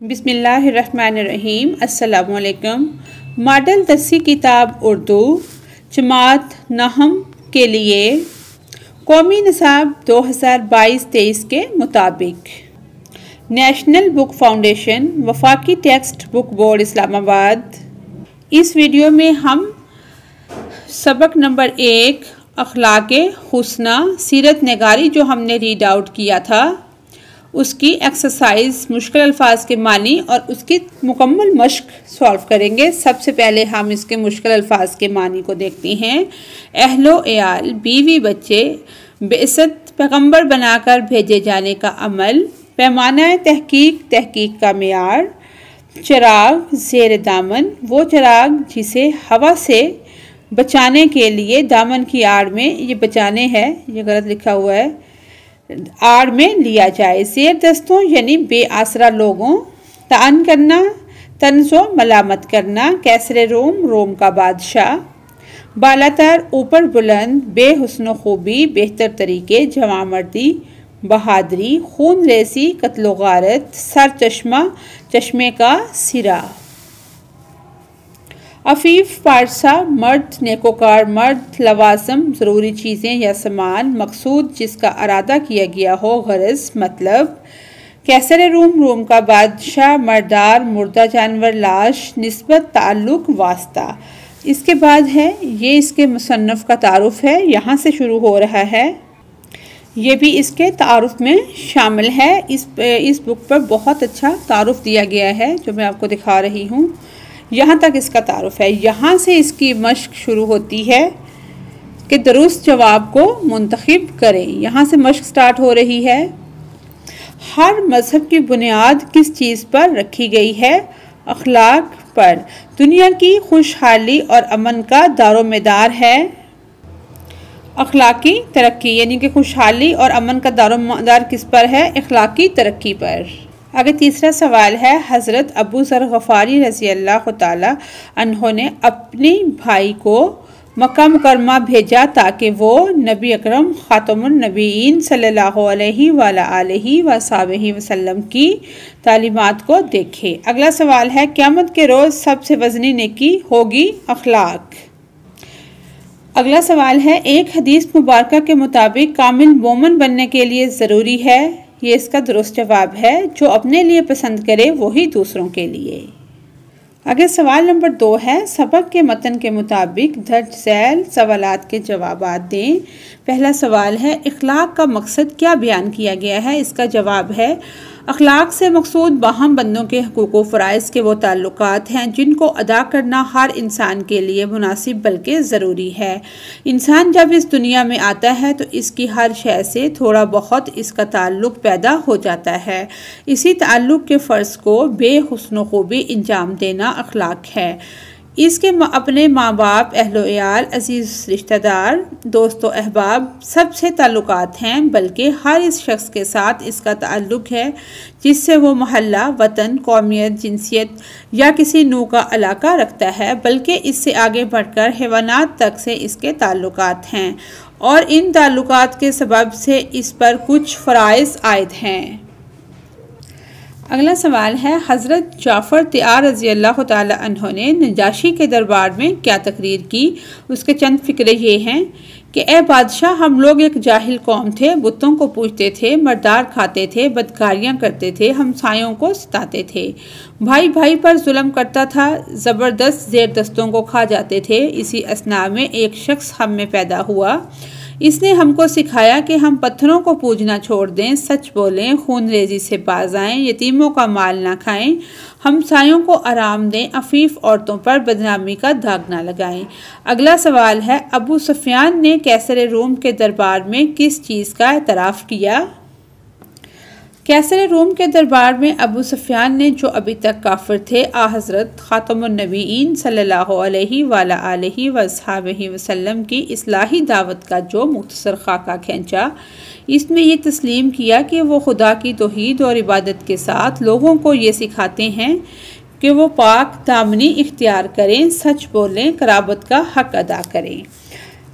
बिसमीम असलकम मॉडल दसी किताब उर्दू, जमात नहम के लिए कौमी नसाब 2022-23 के मुताबिक। नेशनल बुक फाउंडेशन वफाकी टेक्स्ट बुक बोर्ड इस्लामाबाद। इस वीडियो में हम सबक नंबर एक, अखलाक हुसना, सीरत नगारी जो हमने रीड आउट किया था उसकी एक्सरसाइज मुश्किल अल्फाज के मानी और उसकी मुकम्मल मश्क सॉल्व करेंगे। सबसे पहले हम इसके मुश्किल अल्फाज के मानी को देखते हैं। अहलो एयाल बीवी बच्चे बेसत पैगंबर बनाकर भेजे जाने का अमल, पैमाना तहकीक तहकीक का मैार चराग, जेर दामन, वो चराग जिसे हवा से बचाने के लिए दामन की आड़ में, ये बचाने हैं, ये गलत लिखा हुआ है। आड़ में लिया जाए। शेर दस्तों, यानी बेआसरा लोगों, तान करना तनसो मलामत करना, कैसरे रोम रोम का बादशाह। बालातर, ऊपर बुलंद, बेहसन खूबी, बेहतर तरीके जमा मर्दी बहादरी, खून रेसी, कत्लो गारत सर चश्मा, चश्मे का सिरा। अफीफ पारसा मर्द, नेकोकार, मर्द, लवाजम, ज़रूरी चीज़ें या सामान, मकसूद जिसका अरादा किया गया हो, गरज मतलब। कैसर रूम रूम का बादशाह, मर्दार, मुर्दा जानवर, लाश, नस्बत ताल्लुक, वास्ता। इसके बाद है, ये इसके मुसन्फ़ का तारफ़ है, यहाँ से शुरू हो रहा है। ये भी इसके तारफ़ में शामिल है। इस इस बुक पर बहुत अच्छा तारुफ दिया गया है, जो मैं आपको दिखा रही हूँ। यहाँ तक इसका तारुफ है। यहाँ से इसकी मश्क शुरू होती है कि दुरुस्त जवाब को मुंतखब करें। यहाँ से मश्क स्टार्ट हो रही है। हर मज़हब की बुनियाद किस चीज़ पर रखी गई है? अखलाक पर। दुनिया की खुशहाली और अमन का दारोमदार है। अखलाकी तरक्की, यानी कि खुशहाली और अमन का दारोमदार किस पर है? अखलाकी तरक्की पर। आगे तीसरा सवाल है, हज़रत अबू ज़र गफ़ारी रज़ी अल्लाह तहों ने अपने भाई को मक्का मुकरमा भेजा ताकि वो नबी अकरम ख़ातमनबीन सल्लल्लाहु अलैहि वसल्लम की तालीमात को देखे। अगला सवाल है, क़्यामत के रोज़ सबसे वजनी नेकी होगी अखलाक? अगला सवाल है, एक हदीस मुबारक के मुताबिक कामिल मोमन बनने के लिए ज़रूरी है ये इसका दुरुस्त जवाब है, जो अपने लिए पसंद करे वही दूसरों के लिए। अगर सवाल नंबर दो है, सबक के मतन के मुताबिक दर्ज झैल सवाल के जवाब दें। पहला सवाल है, इखलाक का मकसद क्या बयान किया गया है? इसका जवाब है अखलाक से मकसूद बाहम बंदों के हकूक़ फ़रज़ के वो ताल्लुक हैं जिनको अदा करना हर इंसान के लिए मुनासिब बल्कि ज़रूरी है। इंसान जब इस दुनिया में आता है तो इसकी हर शय से थोड़ा बहुत इसका ताल्लुक पैदा हो जाता है। इसी ताल्लुक के फ़र्ज़ को बेहसन खूबी इंजाम देना अखलाक है। इसके अपने माँ बाप अहलोयाल अज़ीज़ रिश्तेदार, दोस्तों, अहबाब सबसे ताल्लुक़ हैं, बल्कि हर इस शख्स के साथ इसका ताल्लुक़ है, जिससे वो महल्ला, वतन, कौमियत जिनसियत या किसी नू का इलाका रखता है, बल्कि इससे आगे बढ़कर हैवानात तक से इसके ताल्लुक़ हैं। और इन ताल्लुक़ के सबब से इस पर कुछ फ़रज़ आयद हैं। अगला सवाल है, हज़रत जाफ़र त्यार रज़ी अल्लाह तहों ने नजाशी के दरबार में क्या तकरीर की? उसके चंद फ़िक्रे ये हैं कि, ए बादशाह, हम लोग एक जाहिल कौम थे, बुतों को पूछते थे, मरदार खाते थे, बदकारियाँ करते थे हमसायों को सताते थे। भाई भाई पर जुल्म करता था, ज़बरदस्त जेर दस्तों को खा जाते थे। इसी असना में एक शख्स हम में पैदा हुआ। इसने हमको सिखाया कि हम पत्थरों को पूजना छोड़ दें, सच बोलें खून रेजी से बाज आएँ यतीमों का माल ना खाएँ हमसायों को आराम दें, अफीफ औरतों पर बदनामी का दाग ना लगाएँ। अगला सवाल है, अबू सफ़ियान ने कैसर रूम के दरबार में किस चीज़ का एतराफ़ किया? कैसर रोम के दरबार में अबू सफ़ियान ने, जो अभी तक काफिर थे, आ हज़रत ख़ातमनबीन अलैहि वसल्लम की असलाही दावत का जो मुख्तर खाका खींचा, इसमें यह तस्लीम किया कि वो खुदा की तोहद और इबादत के साथ लोगों को ये सिखाते हैं कि वो पाक दामनी इख्तियार करें, सच बोलें, कराबत का हक अदा करें।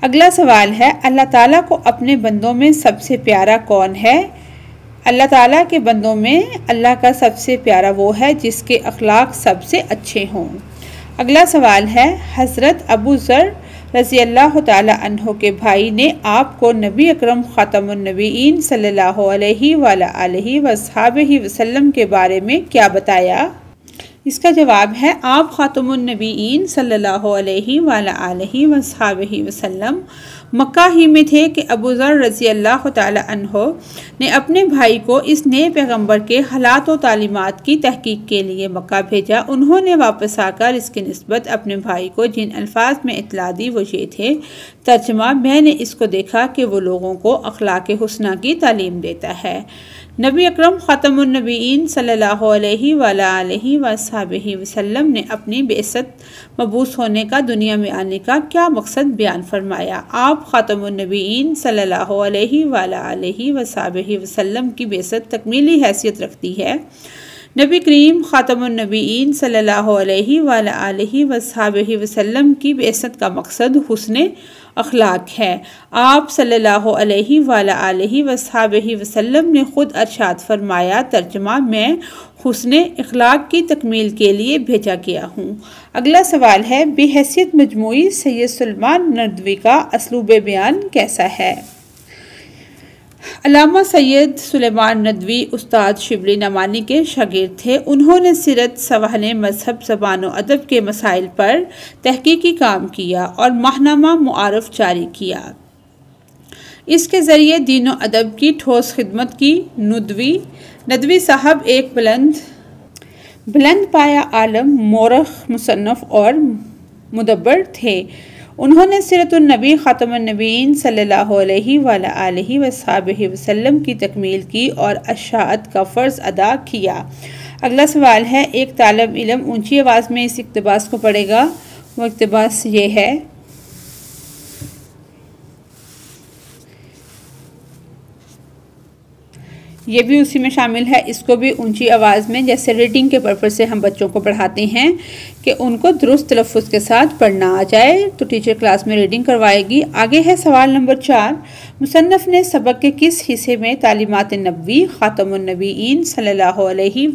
अगला सवाल है, अल्लाह ताला को अपने बंदों में सबसे प्यारा कौन है? अल्लाह ताला के बंदों में अल्लाह का सबसे प्यारा वो है जिसके अखलाक सबसे अच्छे हों। अगला सवाल है, हज़रत अबू ज़र रज़ी अल्लाह तहों के भाई ने आपको नबी अकरम ख़ातमनबीन सल्लल्लाहु अलैहि वसल्लम के बारे में क्या बताया? इसका जवाब है, आप ख़ातमनबीन सल्लल्लाहु अलैहि वसल्लम मक्का ही में थे कि अबू ज़र रज़ी अल्लाह तहो ने अपने भाई को इस नए पैगंबर के हालात व तालीमत की तहकीक के लिए मक्का भेजा। उन्होंने वापस आकर इसकी नस्बत अपने भाई को जिन अल्फाज में इतला दी, वो ये थे, तर्जमा, मैंने इसको देखा कि वो लोगों को अखलाक हसना की तालीम देता है। नबी अकरम ख़ातमनबीन सल्लल्लाहु अलैहि वसल्लम ने अपनी बेसत मबूस होने का, दुनिया में आने का क्या मकसद बयान फरमाया? आप ख़ातमनबीन सल्लल्लाहु अलैहि वसल्लम की बेसत तकमीली हैसियत रखती है। नबी करीम ख़ातमनबीन सल्लल्लाहु अलैहि वसल्लम की बेसत का मकसद हुसन अखलाक है। आप सल्लल्लाहु अलैहि वसल्लम ने ख़ुद अरशाद फरमाया, तर्जमा, मैं हुसन अखलाक की तकमील के लिए भेजा गया हूँ। अगला सवाल है बेहसीत मजमू सैद सलमान नदवी का असलूब बयान कैसा है? अलामा सैयद सुलेमान नदवी, उस्ताद शिबली नमानी के शागिर्द थे। उन्होंने सिरत सवाल मज़हब, जबान अदब के मसाइल पर तहकीकी काम किया और माहनामा मुआरफ जारी किया। इसके ज़रिए दीन अदब की ठोस खिदमत की नदवी नदवी साहब एक बुलंद बुलंद पाया आलम, मोरख मुसनफ़ और मुदब्बर थे। उन्होंने सिरतुलनबी ख़ातमनबीन वसाब वसल्लम की तकमील की और अशात का फ़र्ज़ अदा किया। अगला सवाल है, एक तालब इलम ऊँची आवाज़ में इस इकतबास को पढ़ेगा? वो इकतबास ये है ये भी उसी में शामिल है। इसको भी ऊँची आवाज़ में, जैसे रीडिंग के पर्पज़ से हम बच्चों को पढ़ाते हैं कि उनको दुरुस्त तलफ़ के साथ पढ़ना आ जाए तो टीचर क्लास में रीडिंग करवाएगी। आगे है सवाल नंबर चार। मुसनफ़ ने सबक के किस हिस्से में तालीमत नबी ख़ातमनबीन सल्लल्लाहु अलैहि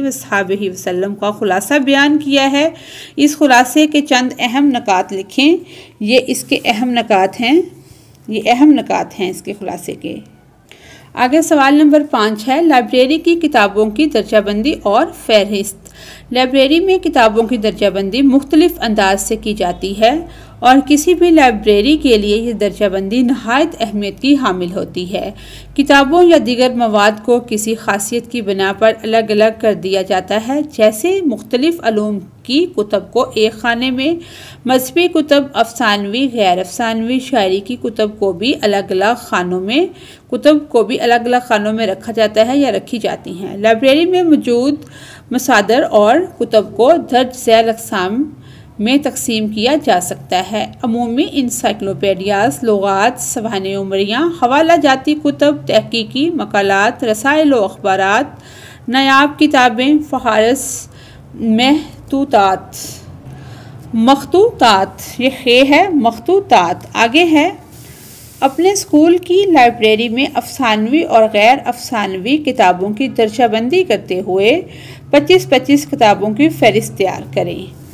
वसल्लम का ख़ुलासा बयान किया है। इस खुलासे के चंद अहम नकात लिखें। ये इसके अहम नकात हैं। ये अहम नकात हैं इसके खुलासे के। आगे सवाल नंबर पाँच है, लाइब्रेरी की किताबों की दर्जाबंदी और फहरिस्त। लाइब्रेरी में किताबों की दर्जाबंदी मुख्तलिफ़ अंदाज से की जाती है। और किसी भी लाइब्रेरी के लिए ये दर्जाबंदी नहायत अहमियत की हामिल होती है। किताबों या दीगर मवाद को किसी खासियत की बिना पर अलग अलग कर दिया जाता है, जैसे मुख्तलिफ़ अलूम की कुतब को एक खाने में, मजहबी कुतब अफसानवी गैर अफसानवी शायरी की कुतब को भी अलग अलग खानों में, कुतब को भी अलग अलग खानों में रखा जाता है या रखी जाती हैं। लाइब्रेरी में मौजूद मसादर और कुतब को दर्ज झैल अकसाम में तकसीम किया जा सकता है। अमूमी इंसाइक्लोपीडियाज लगात सवान उमरियाँ हवाला जाती कुतब तहकीकी मकालत रसायल व अखबार नायाब किताबें फ़हारस महतूतात मखतूतात ये खे है मखतूतात आगे है अपने स्कूल की लाइब्रेरी में अफसानवी और गैर अफसानवी किताबों की दर्जाबंदी करते हुए 25-25 किताबों की फहरिस्त तैयार करें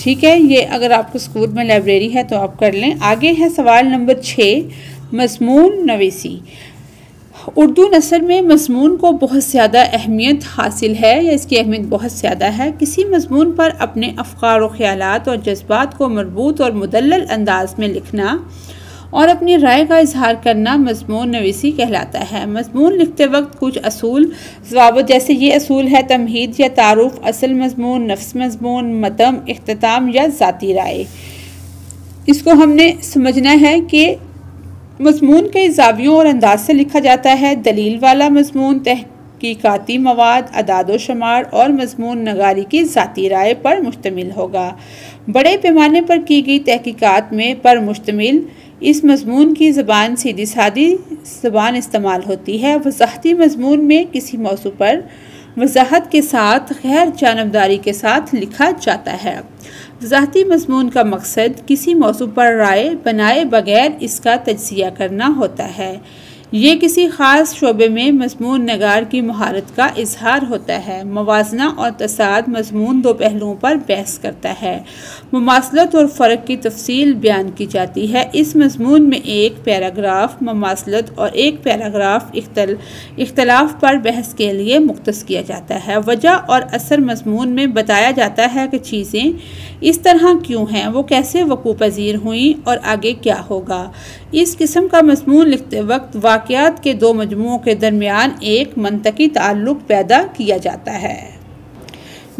ठीक है, ये अगर आपके स्कूल में लाइब्रेरी है तो आप कर लें। आगे है सवाल नंबर छः, मजमून नवेसी। उर्दू नसर में मजमून को बहुत ज़्यादा अहमियत हासिल है या इसकी अहमियत बहुत ज़्यादा है? किसी मजमून पर अपने अफकार ख्याल और जज्बात को मरबूत और मुदल अंदाज में लिखना। और अपनी राय का इजहार करना मजमून नवीसी कहलाता है। मजमून लिखते वक्त कुछ असूल, जवाब जैसे ये असूल है, तमहीद या तारुफ, असल मजमून, नफ्स मजमून, मतम अख्ताम या ज़ाती राय। इसको हमने समझना है कि मजमून के जावियों और अंदाज से लिखा जाता है, दलील वाला मजमून, तहकीकाती मवाद अदाद शुमार और मजमून नगारी की ज़ाती राय पर मुश्तमिल होगा। बड़े पैमाने पर की गई तहकीकात में पर मुश्तमिल इस मजमून की ज़बान सीधी सादी ज़बान इस्तेमाल होती है। वजाहती मजमून में किसी मौजू पर वजाहत के साथ, गैर जानबदारी के साथ लिखा जाता है। वजाहती मजमून का मकसद किसी मौजू पर राय बनाए बगैर इसका तजिया करना होता है। ये किसी ख़ास शोबे में मजमून नगार की महारत का इजहार होता है। मवाजना और तसाद मजमून दो पहलुओं पर बहस करता है। ममासलत और फ़र्क की तफसील बयान की जाती है। इस मजमून में एक पैराग्राफ ममासलत और एक पैराग्राफ इख्तल, इख्तलाफ पर बहस के लिए मुख्त किया जाता है। वजह और असर मजमून में बताया जाता है कि चीज़ें इस तरह क्यों हैं वो कैसे वकू पजीर हुई और आगे क्या होगा। इस किस्म का मजमून लिखते वक्त वाक़ात के दो मजमुओं के दरमियान एक मनतकी ताल्लुक़ पैदा किया जाता है।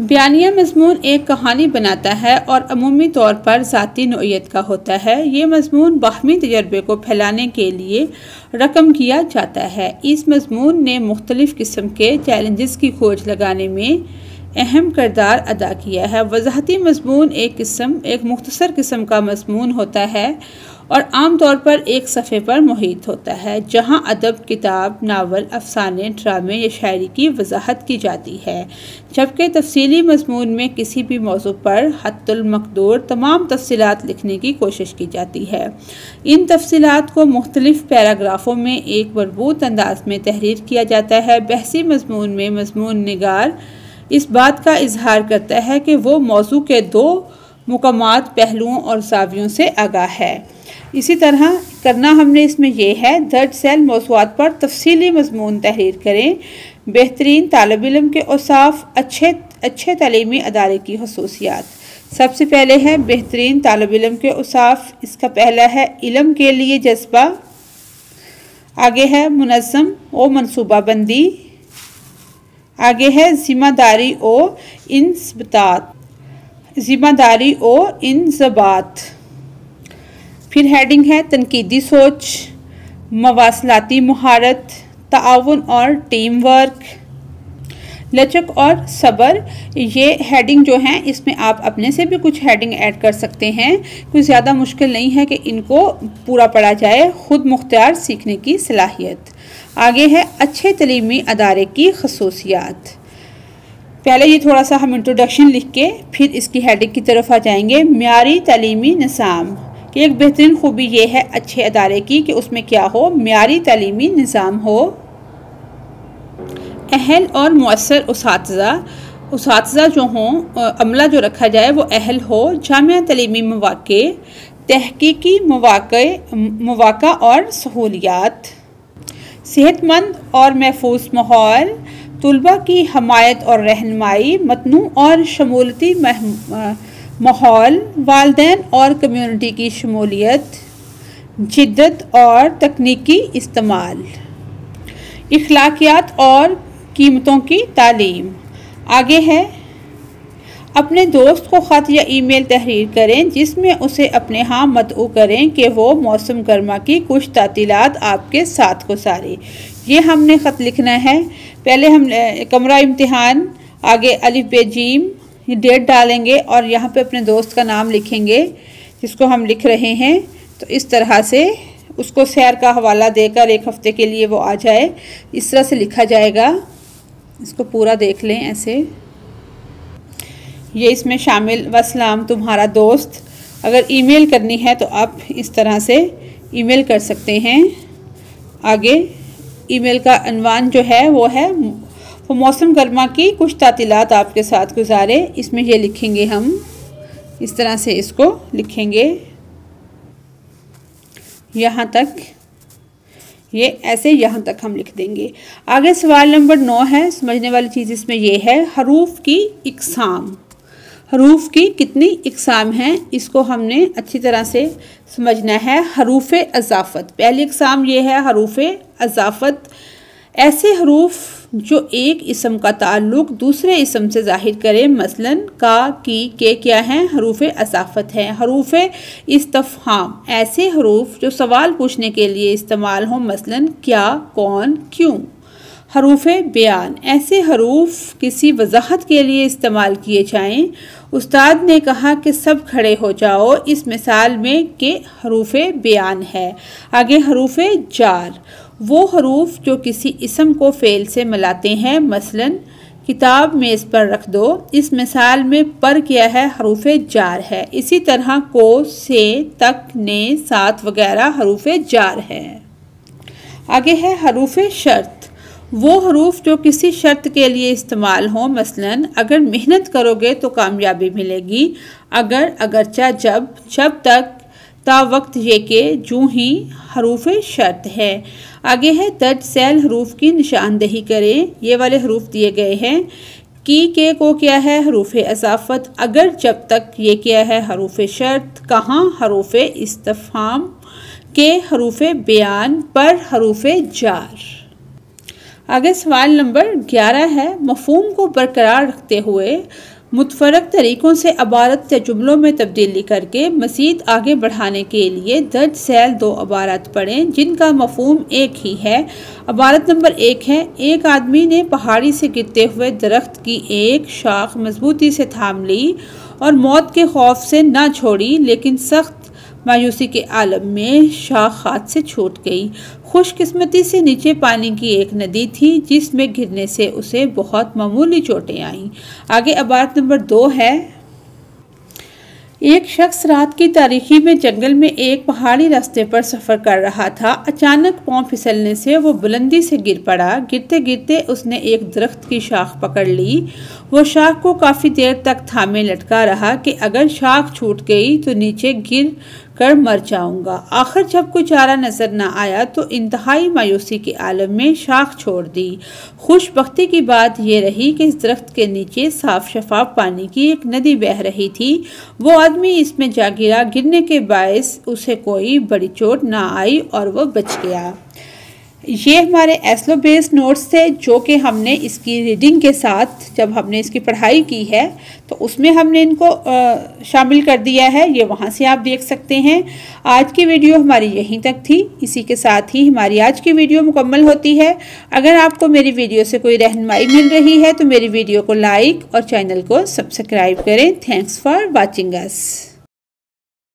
बयानिया मजमून एक कहानी बनाता है और अमूमी तौर पर ज़ाती नोयत का होता है। ये मजमून बाहमी तजर्बे को फैलाने के लिए रकम किया जाता है। इस मजमून ने मुख्तलिफ़ किस्म के चैलेंजेस की खोज लगाने में अहम करदार अदा किया है। वजाहती मजमून एक किस्म, एक मुख्तसर किस्म का मजमून होता है और आम तौर पर एक सफ़े पर मुहित होता है, जहाँ अदब, किताब, नावल, अफसाने, ड्रामे या शायरी की वजाहत की जाती है। जबकि तफसीली मजमून में किसी भी मौजू पर हतुलमकदूर तमाम तफसीत लिखने की कोशिश की जाती है। इन तफसीत को मुख्तलिफ़ पैराग्राफों में एक मरबूत अंदाज में तहरीर किया जाता है। बहसी मजमून में मजमून नगार इस बात का इजहार करता है कि वो मौजू के दो मुकामात पहलुओं और जावियों से आगा है। इसी तरह करना हमने इसमें यह है दर्ज सेल मौसुआत पर तफसीली मजमून तहरीर करें। बेहतरीन तालब इलम के औसाफ, अच्छे अच्छे तलीमी अदारे की खसूसियात। सबसे पहले है बेहतरीन तालब इलम के औसाफ। इसका पहला है इलम के लिए जज्बा। आगे है मुनज़म व मनसूबाबंदी आगे है ज़िम्मेदारी ओ इंसबात ज़िम्मेदारी ओ इंजबात फिर हेडिंग है, तनकीदी सोच, मवासलाती महारत, ताउन और टीम वर्क लचक और सब्र, ये हेडिंग जो हैं, इसमें आप अपने से भी कुछ हेडिंग ऐड कर सकते हैं। कुछ ज़्यादा मुश्किल नहीं है कि इनको पूरा पढ़ा जाए, ख़ुद मुख्तियार सीखने की सलाहियत। आगे है, अच्छे तलीमी अदारे की खसूसियात। पहले ये थोड़ा सा हम इंट्रोडक्शन लिख के फिर इसकी हेडिंग की तरफ़ आ जाएँगे। म्यारी तलीमी निज़ाम। कि एक बेहतरीन खूबी ये है अच्छे अदारे की कि उसमें क्या हो? म्यारी तलीमी निज़ाम हो। अहल और मौसर उस जो हों अमला जो रखा जाए, वो अहल हो। जामिया तलीमी मौाक़ तहकीकी मौाक़ मौाक़ा और सहूलियात। सेहतमंद और महफूज माहौल। तलबा की हमायत और रहनमाई मतनू और शमूलती माहौल, वालदेन और कम्यूनिटी की शमूलियत, जिद्दत और तकनीकी इस्तेमाल, इखलाकियात और कीमतों की तालीम। आगे है। अपने दोस्त को ख़त या ईमेल तहरीर करें, जिसमें उसे अपने हाँ मतऊ करें कि वो मौसम गर्मा की कुछ तातीलात आपके साथ को ये हमने ख़त लिखना है। पहले हम कमरा इम्तिहान, आगे अलिफ बेजीम डेट डालेंगे और यहाँ पे अपने दोस्त का नाम लिखेंगे, जिसको हम लिख रहे हैं। तो इस तरह से उसको सैर का हवाला देकर एक हफ़्ते के लिए वो आ जाए। इस तरह से लिखा जाएगा। इसको पूरा देख लें ऐसे। ये इसमें शामिल, वसलाम, तुम्हारा दोस्त। अगर ईमेल करनी है तो आप इस तरह से ईमेल कर सकते हैं। आगे। ईमेल का अनवान जो है, वो है, वो मौसम गर्मा की कुछ तातीलात आपके साथ गुजारे। इसमें ये लिखेंगे हम। इस तरह से इसको लिखेंगे। यहाँ तक। ये ऐसे यहाँ तक हम लिख देंगे। आगे सवाल नंबर नौ है। समझने वाली चीज़ इसमें ये है, हरूफ की इकसाम। हरूफ की कितनी इकसाम हैं? इसको हमने अच्छी तरह से समझना है। हरूफ अजाफत पहली इकसाम ये है हरूफ अजाफत। ऐसे हरूफ जो एक इसम का ताल्लुक दूसरे इसम से ज़ाहिर करें, मसलन का, की, के क्या हैं? हरूफ असाफत हैं। हरूफ इस्तफ़ाम ऐसे हरूफ जो सवाल पूछने के लिए इस्तेमाल हों, मसलन क्या, कौन, क्यों? हरूफ बयान। ऐसे हरूफ किसी वजाहत के लिए इस्तेमाल किए जाएँ। उस्ताद ने कहा कि सब खड़े हो जाओ, इस मिसाल में के हरूफ बयान है। आगे हरूफ जार। वो हरूफ जो किसी इसम को फ़ेल से मिलाते हैं, मसलन, किताब मेज़ पर रख दो। इस मिसाल में पर किया है, हरूफ जार है। इसी तरह को, से, तक, ने साथ वगैरह हरूफ जार है। आगे है हरूफ शर्त। वो हरूफ जो किसी शर्त के लिए इस्तेमाल हो, मसलन, अगर मेहनत करोगे तो कामयाबी मिलेगी। अगर, अगरचा, जब जब तक, ता वक्त ये के, जू ही हरूफ शर्त है। आगे है दर्ज सेल, हरूफ की निशानदही करें। ये वाले हरूफ दिए गए हैं। की, के, को क्या है? हरूफ असाफत। अगर जब तक ये क्या है हरूफ शर्त। कहाँ? हरूफ इस्तफ़ाम के? हरूफ बयान। पर हरूफ जार। आगे सवाल नंबर 11 है। मफहम को बरकरार रखते हुए मुतफरक तरीक़ों से अबारत या जुमलों में तब्दीली करके मसीद आगे बढ़ाने के लिए दर्ज सैल दो अबारत पढ़ें, जिनका मफहम एक ही है। अबारत नंबर एक है, एक आदमी ने पहाड़ी से गिरते हुए दरख्त की एक शाख मजबूती से थाम ली और मौत के खौफ से ना छोड़ी, लेकिन सख्त मायूसी के आलम में शाख हाथ से छूट गई। खुशकिस्मती से नीचे पानी की एक नदी थी, जिसमें गिरने से उसे बहुत मामूली चोटें आईं। आगे अबारत नंबर दो है। एक शख्स रात की तारीखी में जंगल में एक पहाड़ी रास्ते पर सफ़र कर रहा था। अचानक पाँव फिसलने से वो बुलंदी से गिर पड़ा। गिरते गिरते उसने एक दरख्त की शाख पकड़ ली। वो शाख को काफ़ी देर तक थामे लटका रहा कि अगर शाख छूट गई तो नीचे गिर कर मर जाऊँगा। आखिर जब कोई चारा नज़र न आया तो इंतहाई मायूसी के आलम में शाख छोड़ दी। खुशबख्ती की बात यह रही कि इस दरख्त के नीचे साफ़ शफाफ पानी की एक नदी बह रही थी। वो आदमी इसमें जा गिरा। गिरने के बायस उसे कोई बड़ी चोट ना आई और वह बच गया। ये हमारे एस्लो बेस्ड नोट्स थे, जो कि हमने इसकी रीडिंग के साथ, जब हमने इसकी पढ़ाई की है तो उसमें हमने इनको शामिल कर दिया है। ये वहाँ से आप देख सकते हैं। आज की वीडियो हमारी यहीं तक थी। इसी के साथ ही हमारी आज की वीडियो मुकम्मल होती है। अगर आपको मेरी वीडियो से कोई रहनमाई मिल रही है तो मेरी वीडियो को लाइक और चैनल को सब्सक्राइब करें। Thanks for watching us